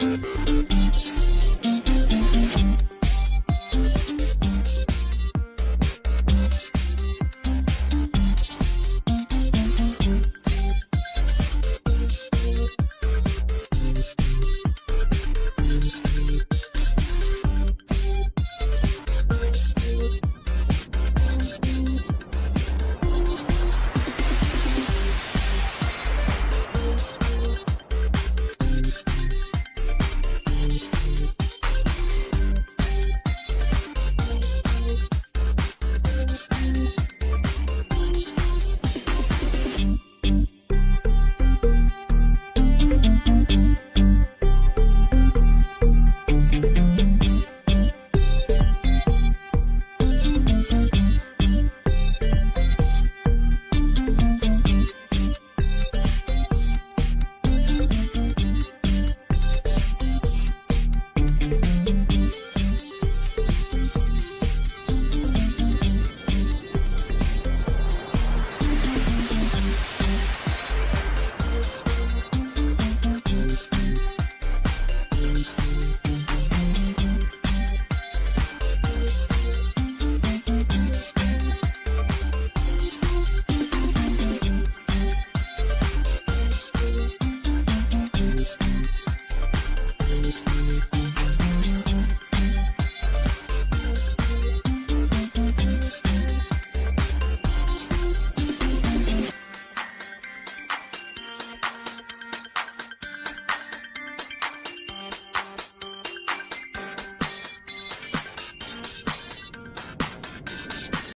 Mm-hmm.